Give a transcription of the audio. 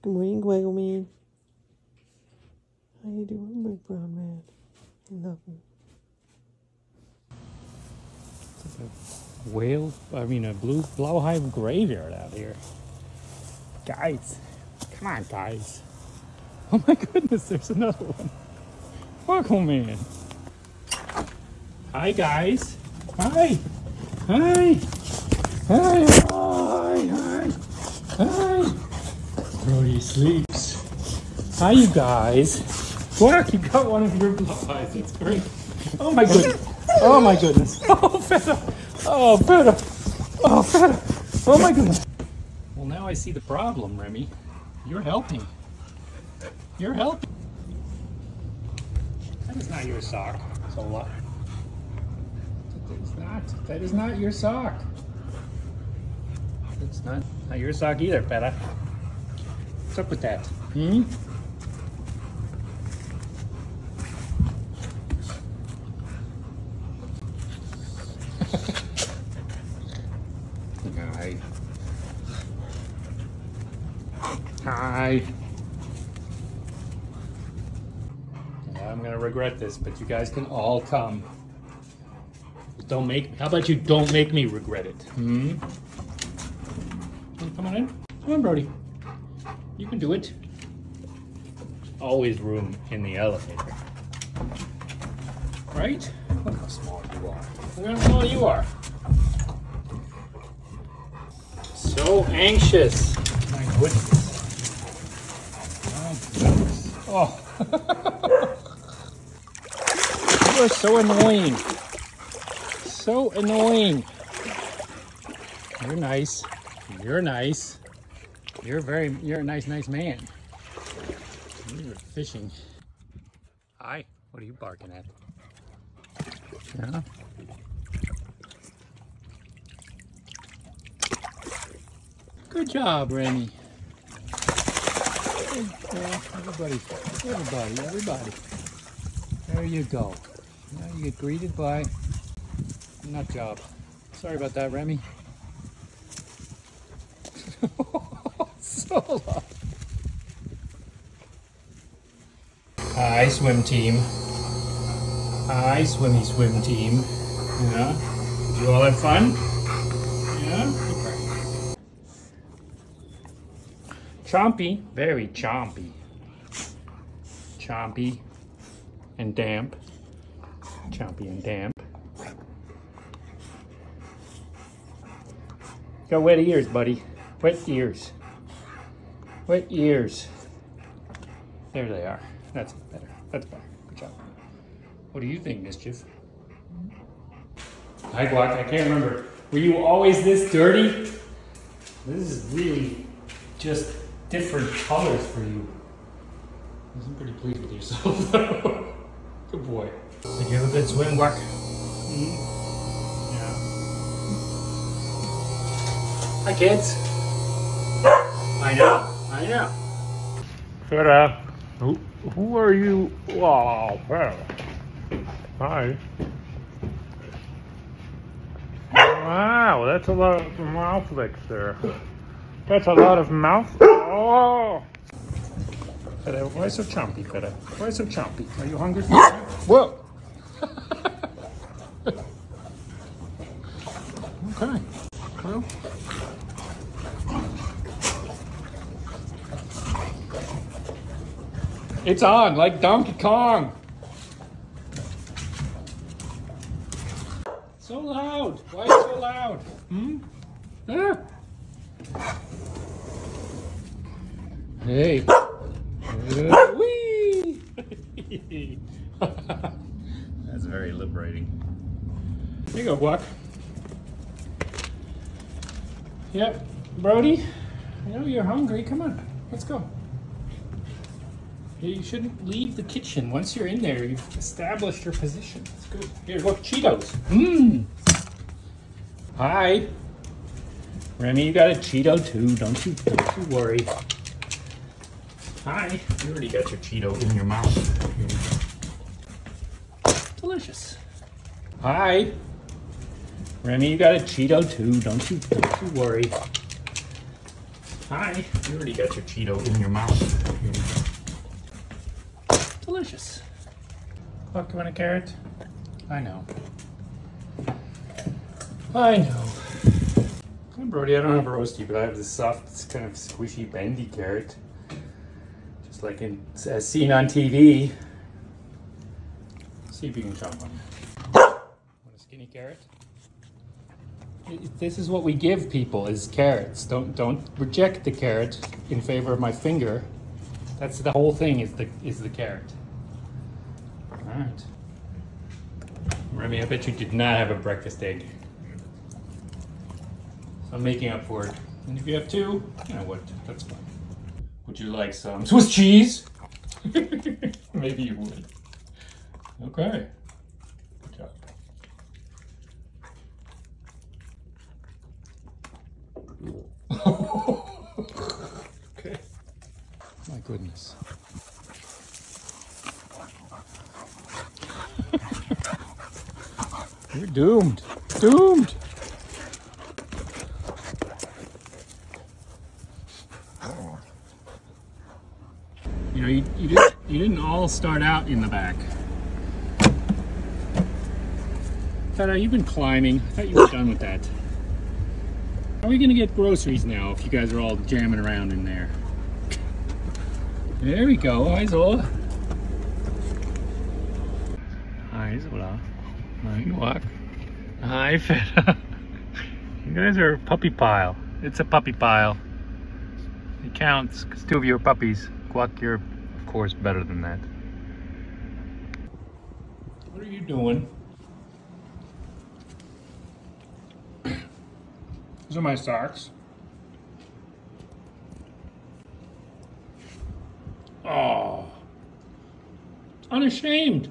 Good morning, Wiggle Man. How you doing, big brown man? Nothing. whale, I mean a blue blowhive graveyard out here. Guys, come on guys. Oh my goodness, there's another one. Wacko oh, man. Hi guys. Hi. Hi. Hi. Hi. Hi. Brody sleeps. Hi you guys. Guac, you got one of your blowhives. That's great. Oh my goodness. Oh my goodness. Oh, Feta. Oh, Feta. Oh, Feta. Oh my goodness. Well, now I see the problem, Remy. You're helping. You're helping. That is not your sock, Zola. That is not. That is not your sock. That's not, not your sock either, Feta. What's up with that? Hmm? Hi. Hi. I'm gonna regret this, but you guys can all come. Don't make. How about you don't make me regret it? Hmm. Come on in. Come on, Brody. You can do it. Always room in the elevator. Right? Look how small you are. Look how small you are. So anxious. My goodness. Oh. you are so annoying. So annoying. You're nice. You're nice. You're very, you're a nice, nice man. You're fishing. Hi. What are you barking at? Yeah. Good job, Remy. Everybody, everybody, everybody. There you go. Now you get greeted by nut job. Sorry about that, Remy. so loud. Hi, swim team. Hi, swimmy swim team. Yeah. Did you all have fun? Yeah. Okay. Chompy, very chompy. Chompy and damp. Chompy and damp. Got wet ears, buddy. Wet ears. Wet ears. There they are. That's better. That's better. Good job. What do you think, Mischief? Hi, Guac. I can't remember. Were you always this dirty? This is really just different colors for you. I'm pretty pleased with yourself, though. Good boy. Did you have a good swim, Guac? Mm-hmm. Yeah. Hi, kids. I know. I know. Feta, who, who are you? Wow, Feta. Hi. Wow, that's a lot of mouth licks there. That's a lot of mouth. Oh. Feta, why so chompy, Feta? Why so chompy? Are you hungry? Whoa. okay. Well. It's on, like Donkey Kong. So loud. Why so loud? Hmm? Ah. Hey. Uh, whee! That's very liberating. Here you go, Guac. Yep. Brody, I know you're hungry. Come on, let's go. You shouldn't leave the kitchen. Once you're in there, you've established your position. That's good. Here, look, Cheetos. Mmm. Hi. Remy, you got a Cheeto too. Don't you, don't you worry. Hi. You already got your Cheeto in your mouth. Delicious. Hi. Remy, you got a Cheeto too. Don't you, don't you worry. Hi. You already got your Cheeto in your mouth. Delicious. Fuck, you want a carrot? I know. I know. Brody. I don't have a roasty, but I have this soft, kind of squishy, bendy carrot. Just like in, as seen on TV. See if you can chop one. Want a skinny carrot? This is what we give people is carrots. Don't don't reject the carrot in favor of my finger. That's the whole thing is the is the carrot. All right. Remy, I bet you did not have a breakfast egg. So I'm making up for it. And if you have two, you know what? That's fine. Would you like some Swiss cheese? Maybe you would. Okay. Good job. okay. My goodness. You're doomed. Doomed. You know, you, you, didn't, you didn't all start out in the back. Tata, you've been climbing. I thought you were done with that. How are we gonna get groceries now if you guys are all jamming around in there? There we go, Zola. Hi Hi Guac. Hi Feta. You guys are a puppy pile. It's a puppy pile. It counts, because two of you are puppies. Guac, you're of course better than that. What are you doing? These are my socks. Oh. Unashamed.